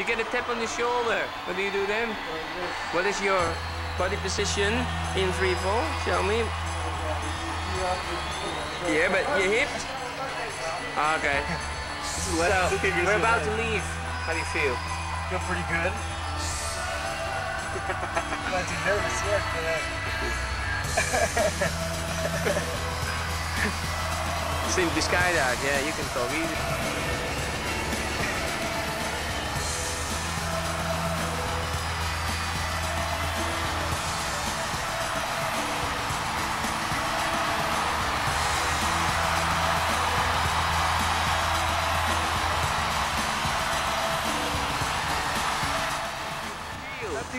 You get a tap on the shoulder. What do you do then? What is your body position in free fall? Show me. Yeah, but your hips? Ah, okay. So, we're about to leave. How do you feel? Feel pretty good. Not too nervous yet, but the skydive. Yeah, you can talk easy.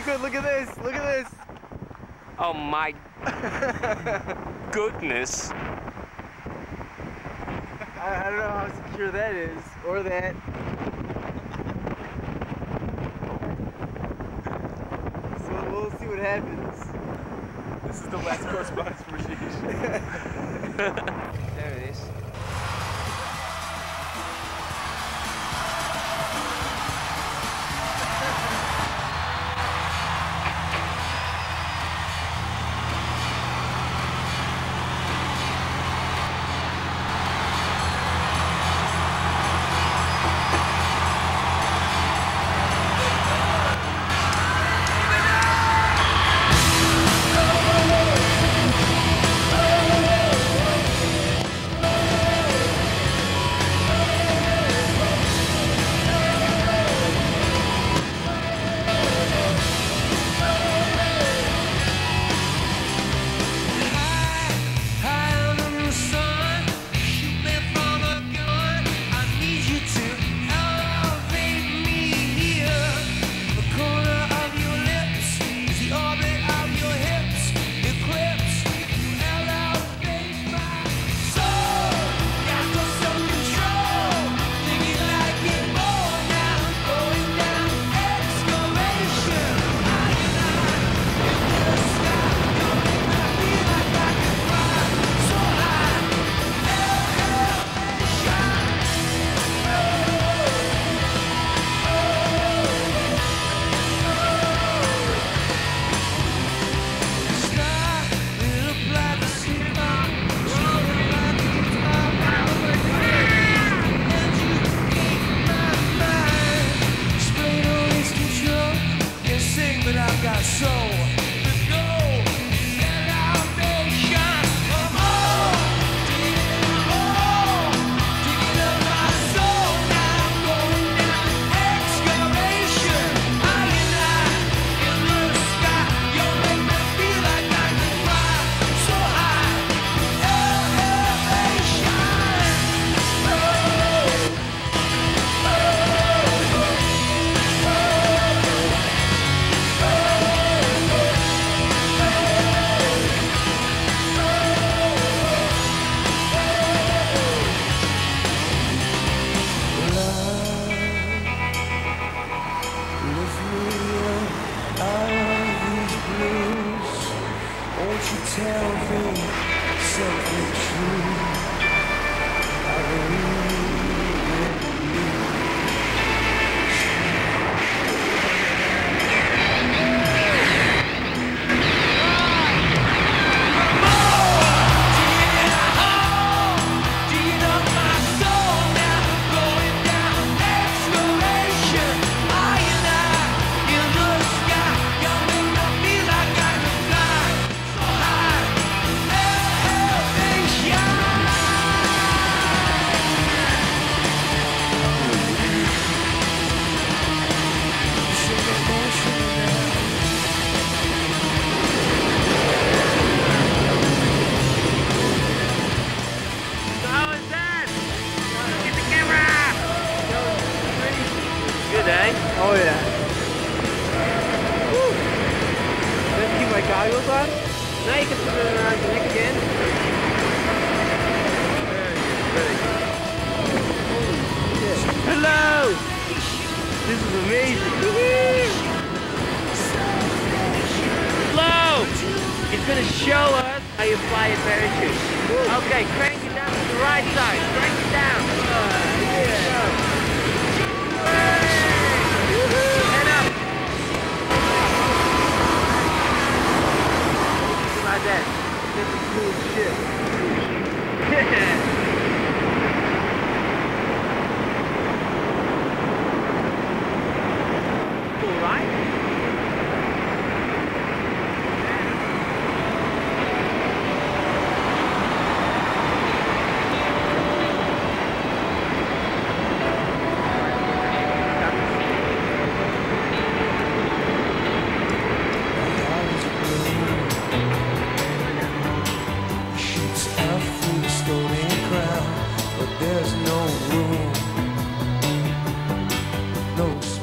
That's good. Look at this. Look at this. Oh my goodness. I, I don't know how secure that is, or that. So we'll see what happens. This is the last correspondence from Ashish. There it is. Oh yeah. Woo. Let's keep my goggles on. Now you can put it around your neck again. Hello! This is amazing. Hello! He's gonna show us how you fly a parachute. Okay, crank it down to the right side. Crank it down. that. This is cool shit. knows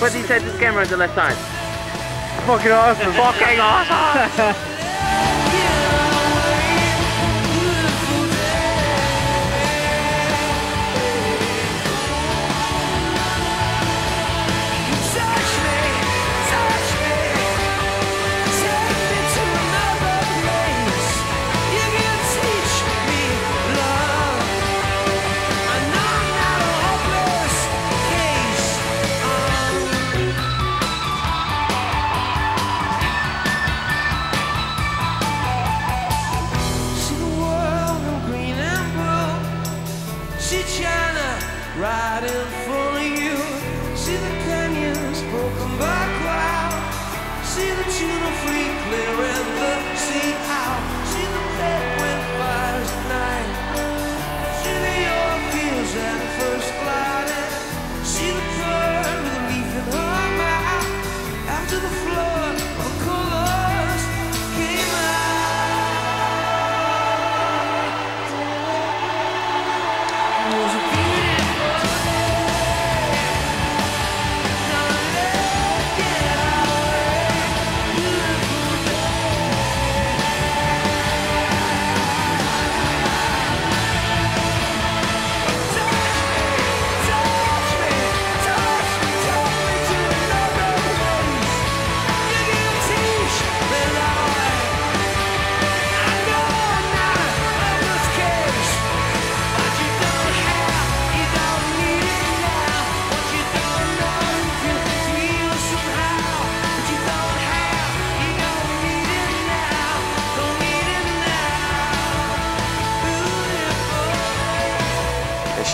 Put he said the camera on the left side. Fucking awesome. Fucking awesome! right in front of you. See the canyons broken by cloud. See the tuna free clearing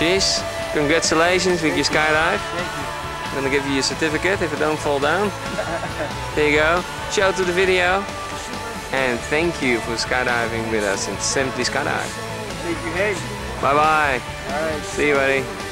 Is. Congratulations with your skydive. I'm gonna give you a certificate if you don't fall down. There you go. Show to the video. And thank you for skydiving with us in Simply Skydive. Thank you, Hayden. Bye bye. All right. See you, buddy.